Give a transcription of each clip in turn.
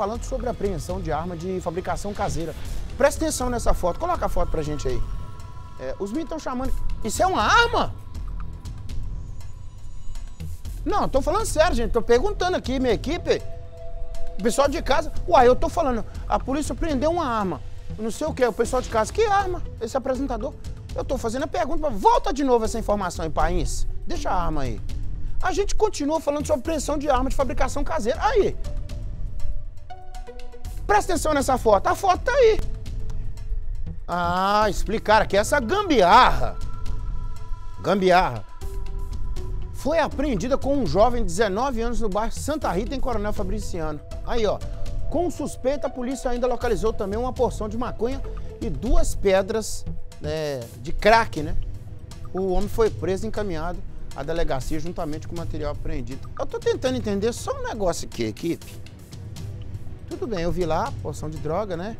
falando sobre apreensão de arma de fabricação caseira. Presta atenção nessa foto, coloca a foto pra gente aí. É, os meninos estão chamando. Isso é uma arma? Não, tô falando sério, gente. Tô perguntando aqui, minha equipe. O pessoal de casa. Uai, eu tô falando, a polícia prendeu uma arma. Não sei o que, o pessoal de casa. Que arma? Esse apresentador. Eu tô fazendo a pergunta, volta de novo essa informação aí, país. Deixa a arma aí. A gente continua falando sobre apreensão de arma de fabricação caseira. Aí. Presta atenção nessa foto. A foto tá aí. Ah, explicaram que essa gambiarra. Gambiarra foi apreendida com um jovem de 19 anos no bairro Santa Rita, em Coronel Fabriciano. Aí, ó. Com suspeita, a polícia ainda localizou também uma porção de maconha e duas pedras né, de crack, né? O homem foi preso e encaminhado à delegacia juntamente com o material apreendido. Eu tô tentando entender só um negócio aqui, equipe. Tudo bem, eu vi lá, porção de droga, né?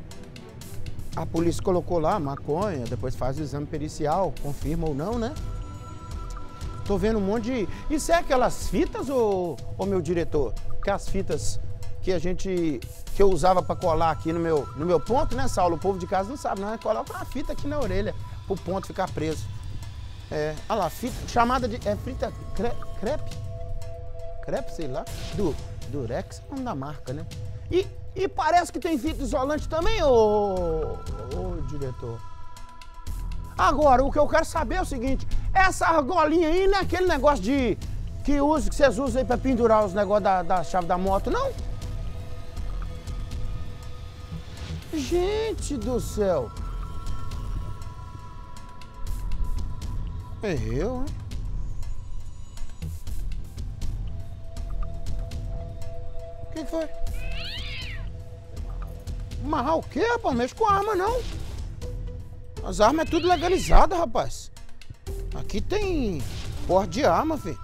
A polícia colocou lá maconha, depois faz o exame pericial, confirma ou não, né? Tô vendo um monte de. Isso é aquelas fitas, ô, ô meu diretor? Que as fitas que a gente. que eu usava para colar aqui no meu, no meu ponto, né, Saulo? O povo de casa não sabe, não. É coloca uma fita aqui na orelha pro ponto ficar preso. É, olha lá, fita chamada de. É frita cre, crepe? Crepe, sei lá. Do, Durex, é nome da marca, né? E, e parece que tem fita isolante também, ô, ô diretor. Agora, o que eu quero saber é o seguinte: essa argolinha aí não é aquele negócio de. que, usa, que vocês usam aí pra pendurar os negócios da, da chave da moto, não? Gente do céu! É eu, hein? O que foi? Amarrar o quê, rapaz? Mexe com arma, não. As armas é tudo legalizada, rapaz. Aqui tem porte de arma, filho.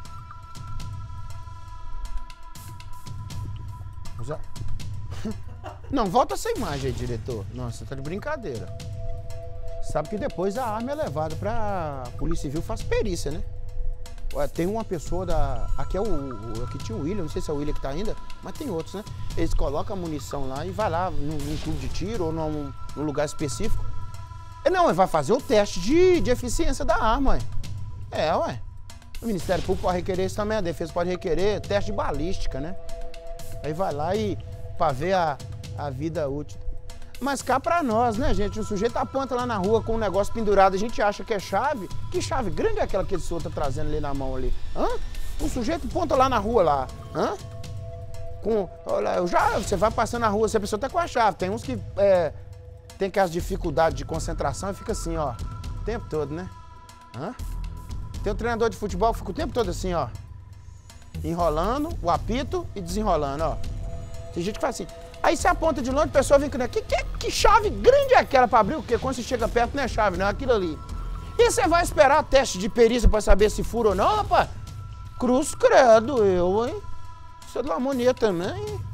Usa... Não, volta essa imagem aí, diretor. Nossa, tá de brincadeira. Sabe que depois a arma é levada pra Polícia Civil, faz perícia, né? Tem uma pessoa da. Aqui é o, o. Aqui tinha o William, não sei se é o William que tá ainda, mas tem outros, né? Eles colocam a munição lá e vai lá num, num clube de tiro ou num, num lugar específico não, vai fazer o teste de, de eficiência da arma, ué. É, ué. O Ministério Público pode requerer isso também, a defesa pode requerer teste de balística, né? Aí vai lá e pra ver a, a vida útil. Mas cá pra nós, né, gente? O sujeito aponta lá na rua com um negócio pendurado, a gente acha que é chave. Que chave grande é aquela que esse senhor tá trazendo ali na mão ali? Hã? O sujeito aponta lá na rua lá. Hã? Com. Olha, eu já. Você vai passando na rua, você a pessoa tá com a chave. Tem uns que. É, tem aquelas dificuldades de concentração e fica assim, ó, o tempo todo, né? Hã? Tem um treinador de futebol que fica o tempo todo assim, ó, enrolando o apito e desenrolando, ó. Tem gente que faz assim. Aí você aponta de longe, a pessoa vem que, que, que chave grande é aquela para abrir? Porque quando você chega perto não é chave, não é aquilo ali. E você vai esperar teste de perícia para saber se fura ou não, rapaz? Cruz credo, eu, hein? Você é de também.